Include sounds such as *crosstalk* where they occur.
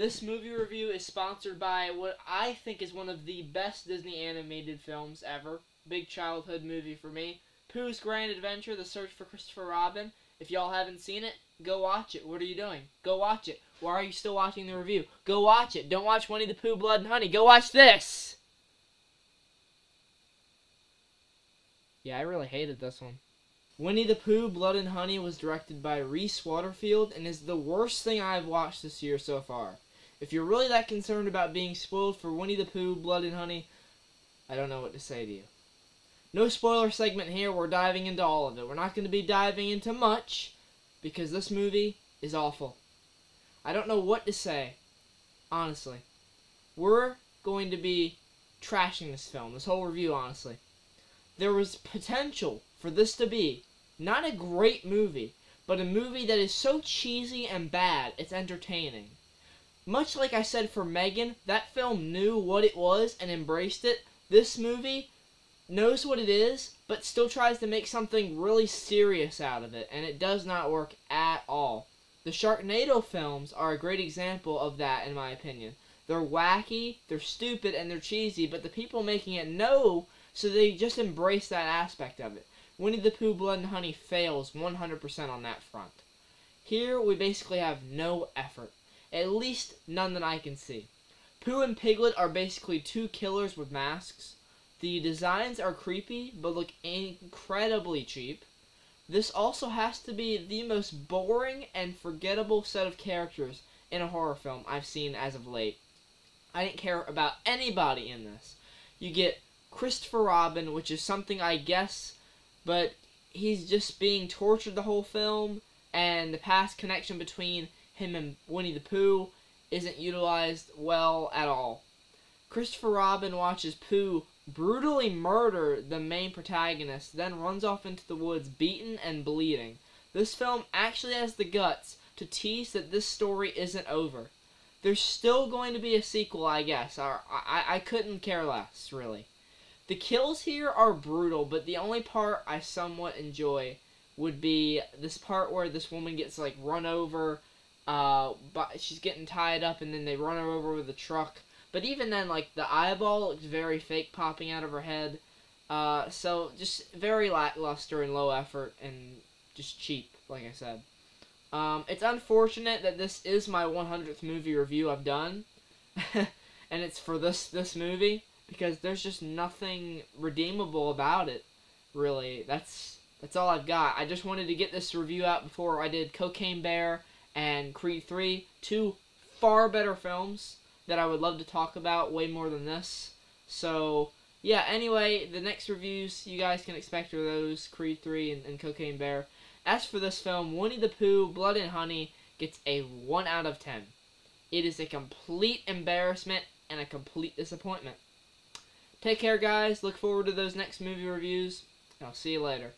This movie review is sponsored by what I think is one of the best Disney animated films ever. Big childhood movie for me. Pooh's Grand Adventure, The Search for Christopher Robin. If y'all haven't seen it, go watch it. What are you doing? Go watch it. Why are you still watching the review? Go watch it. Don't watch Winnie the Pooh, Blood and Honey. Go watch this! Yeah, I really hated this one. Winnie the Pooh, Blood and Honey was directed by Rhys Waterfield and is the worst thing I've watched this year so far. If you're really that concerned about being spoiled for Winnie the Pooh, Blood and Honey, I don't know what to say to you. No spoiler segment here, we're diving into all of it. We're not going to be diving into much, because this movie is awful. I don't know what to say, honestly. We're going to be trashing this film, this whole review, honestly. There was potential for this to be not a great movie, but a movie that is so cheesy and bad, it's entertaining. Much like I said for Megan, that film knew what it was and embraced it. This movie knows what it is, but still tries to make something really serious out of it, and it does not work at all. The Sharknado films are a great example of that, in my opinion. They're wacky, they're stupid, and they're cheesy, but the people making it know, so they just embrace that aspect of it. Winnie the Pooh Blood and Honey fails 100% on that front. Here, we basically have no effort. At least, none that I can see. Pooh and Piglet are basically two killers with masks. The designs are creepy, but look incredibly cheap. This also has to be the most boring and forgettable set of characters in a horror film I've seen as of late. I didn't care about anybody in this. You get Christopher Robin, which is something I guess, but he's just being tortured the whole film, and the past connection between him and Winnie the Pooh isn't utilized well at all. Christopher Robin watches Pooh brutally murder the main protagonist, then runs off into the woods beaten and bleeding. This film actually has the guts to tease that this story isn't over. There's still going to be a sequel, I guess. I, I, I couldn't care less, really. The kills here are brutal, but the only part I somewhat enjoy would be this part where this woman gets, like, run over, uh, but she's getting tied up, and then they run her over with a truck but even then, like, the eyeball looks very fake popping out of her head. Uh, so, just very lackluster and low effort and just cheap, like I said. Um, it's unfortunate that this is my 100th movie review I've done. *laughs* and it's for this, this movie. Because there's just nothing redeemable about it, really. That's, that's all I've got. I just wanted to get this review out before I did Cocaine Bear and Creed 3. Two far better films that I would love to talk about way more than this. So, yeah, anyway, the next reviews you guys can expect are those Creed 3 and, and Cocaine Bear. As for this film, Winnie the Pooh, Blood and Honey gets a 1 out of 10. It is a complete embarrassment and a complete disappointment. Take care, guys. Look forward to those next movie reviews. and I'll see you later.